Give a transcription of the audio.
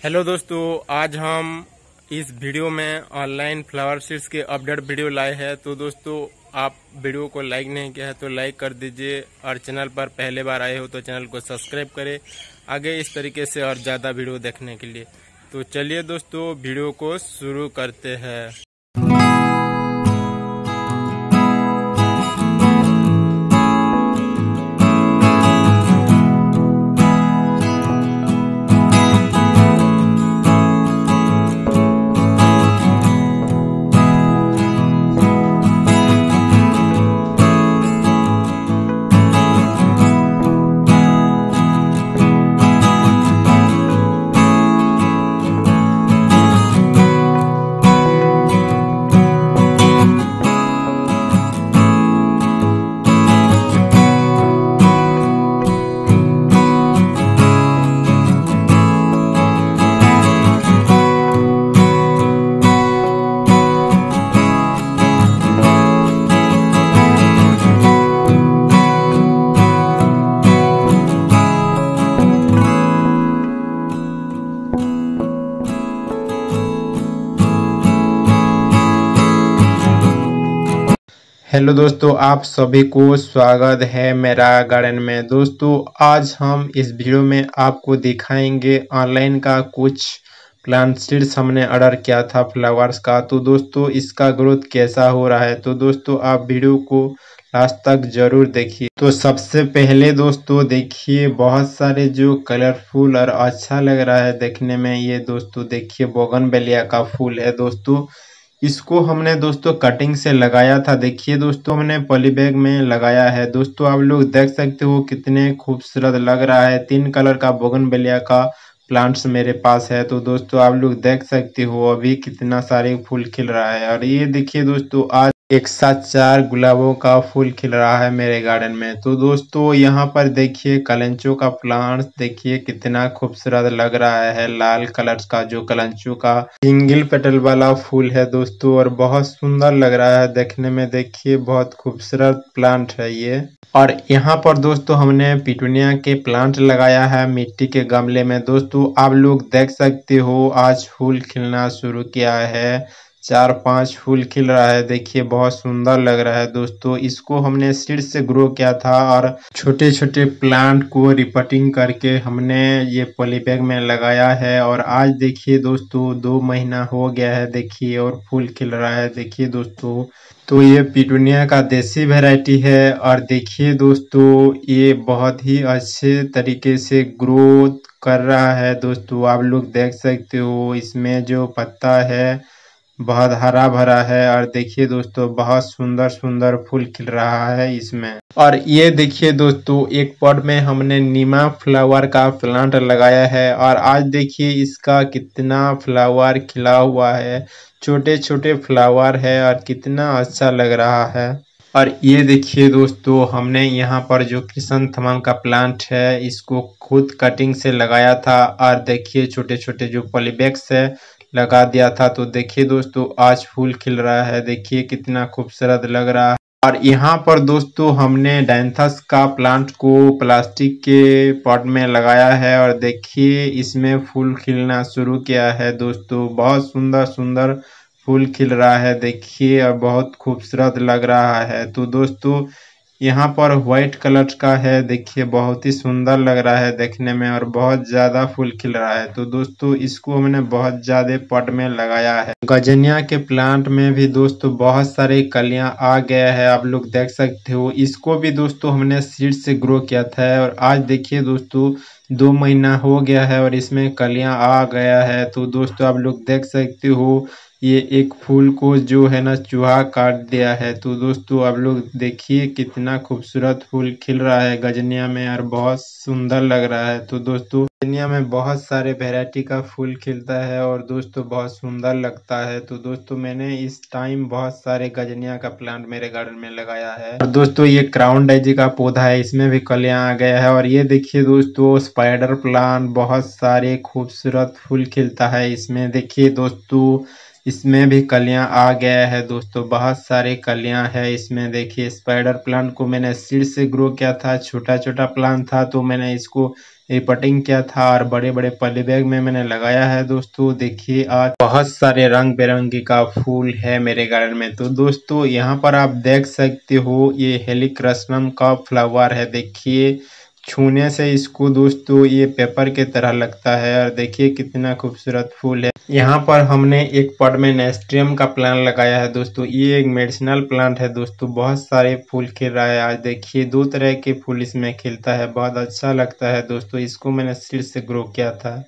Hello दोस्तों, आज हम इस वीडियो में ऑनलाइन फ्लावर सीड्स के अपडेट वीडियो लाए हैं। तो दोस्तों, आप वीडियो को लाइक नहीं किया है तो लाइक कर दीजिए और चैनल पर पहले बार आए हो तो चैनल को सब्सक्राइब करें आगे इस तरीके से और ज़्यादा वीडियो देखने के लिए। तो चलिए दोस्तों, वीडियो को शुरू करते हैं। हेलो दोस्तों, आप सभी को स्वागत है मेरा गार्डन में। दोस्तों, आज हम इस वीडियो में आपको दिखाएँगे ऑनलाइन का कुछ प्लांट सीड्स हमने ऑर्डर किया था फ्लावर्स का। तो दोस्तों, इसका ग्रोथ कैसा हो रहा है? तो दोस्तों, आप वीडियो को लास्ट तक ज़रूर देखिए। तो सबसे पहले दोस्तों, देखिए बहुत सारे जो कलरफुल और अच्छा लग रहा है देखने में, ये दोस्तों देखिए बोगन का फूल है दोस्तों। इसको हमने दोस्तों कटिंग से लगाया था। देखिए दोस्तों, हमने पॉली बैग में लगाया है। दोस्तों, आप लोग देख सकते हो कितने खूबसूरत लग रहा है। तीन कलर का बोगन बलिया का प्लांट्स मेरे पास है। तो दोस्तों, आप लोग देख सकते हो अभी कितना सारे फूल खिल रहा है। और ये देखिए दोस्तों, आज एक साथ चार गुलाबों का फूल खिल रहा है मेरे गार्डन में। तो दोस्तों, यहाँ पर देखिए, कलंचो का प्लांट देखिए कितना खूबसूरत लग रहा है। लाल कलर का, जो कलंचो का सिंगल पेटल वाला फूल है दोस्तों, और बहुत सुंदर लग रहा है देखने में। देखिए, बहुत खूबसूरत प्लांट है ये। और यहाँ पर दोस्तों, हमने पिटुनिया के प्लांट लगाया है मिट्टी के गमले में। दोस्तों, आप लोग देख सकते हो, आज फूल खिलना शुरू किया है। चार पाँच फूल खिल रहा है। देखिए, बहुत सुंदर लग रहा है दोस्तों। इसको हमने सीड से ग्रो किया था और छोटे छोटे प्लांट को रिपटिंग करके हमने ये पॉलीबैग में लगाया है और आज देखिए दोस्तों, दो महीना हो गया है। देखिए, और फूल खिल रहा है। देखिए दोस्तों तो ये पिटूनिया का देसी वेराइटी है और देखिए दोस्तों, ये बहुत ही अच्छे तरीके से ग्रोथ कर रहा है। दोस्तों, आप लोग देख सकते हो, इसमें जो पत्ता है बहुत हरा भरा है और देखिए दोस्तों, बहुत सुंदर सुंदर फूल खिल रहा है इसमें। और ये देखिए दोस्तों, एक पॉट में हमने नीमा फ्लावर का प्लांट लगाया है और आज देखिए इसका कितना फ्लावर खिला हुआ है। छोटे छोटे फ्लावर है और कितना अच्छा लग रहा है। और ये देखिए दोस्तों, हमने यहाँ पर जो किशन थमम का प्लांट है, इसको खुद कटिंग से लगाया था और देखिए छोटे छोटे जो पॉलीबैग्स है लगा दिया था। तो देखिए दोस्तों, आज फूल खिल रहा है। देखिए कितना खूबसूरत लग रहा है। और यहाँ पर दोस्तों, हमने डायंथस का प्लांट को प्लास्टिक के पॉट में लगाया है और देखिए इसमें फूल खिलना शुरू किया है दोस्तों। बहुत सुंदर सुंदर फूल खिल रहा है। देखिए, और बहुत खूबसूरत लग रहा है। तो दोस्तों यहाँ पर व्हाइट कलर का है। देखिए, बहुत ही सुंदर लग रहा है देखने में और बहुत ज़्यादा फूल खिल रहा है। तो दोस्तों, इसको हमने बहुत ज़्यादा पट में लगाया है। गजनिया के प्लांट में भी दोस्तों, बहुत सारे कलियाँ आ गया है। आप लोग देख सकते हो। इसको भी दोस्तों, हमने सीड से ग्रो किया था और आज देखिए दोस्तों, दो महीना हो गया है और इसमें कलियाँ आ गया है। तो दोस्तों, आप लोग देख सकते हो ये एक फूल को जो है ना चूहा काट दिया है। तो दोस्तों, आप लोग देखिए कितना खूबसूरत फूल खिल रहा है गजनिया में और बहुत सुंदर लग रहा है। तो दोस्तों, गजनिया में बहुत सारे वेराइटी का फूल खिलता है और दोस्तों, बहुत सुंदर लगता है। तो दोस्तों, मैंने इस टाइम बहुत सारे गजनिया का प्लांट मेरे गार्डन में लगाया है। और दोस्तों, ये क्राउन डाइजी का पौधा है, इसमें भी कलियाँ आ गया है। और ये देखिए दोस्तों स्पाइडर प्लांट बहुत सारे खूबसूरत फूल खिलता है इसमें। देखिए दोस्तों इसमें भी कलियाँ आ गया है दोस्तों, बहुत सारे कलियाँ है इसमें। देखिए स्पाइडर प्लांट को मैंने सीड से ग्रो किया था छोटा छोटा प्लांट था तो मैंने इसको रिपोर्टिंग किया था और बड़े बड़े पॉली बैग में मैंने लगाया है दोस्तों। देखिए, आज बहुत सारे रंग बिरंगे का फूल है मेरे गार्डन में। तो दोस्तों, यहाँ पर आप देख सकते हो, ये हेलिक्रसनम का फ्लावर है। देखिए छूने से इसको दोस्तों ये पेपर के तरह लगता है और देखिए कितना खूबसूरत फूल है। यहाँ पर हमने एक पॉट में नेस्ट्रियम का प्लांट लगाया है दोस्तों। ये एक मेडिसिनल प्लांट है दोस्तों। बहुत सारे फूल खिल रहा है। आज देखिए दो तरह के फूल इसमें खिलता है। बहुत अच्छा लगता है दोस्तों। इसको मैंने सीड से ग्रो किया था।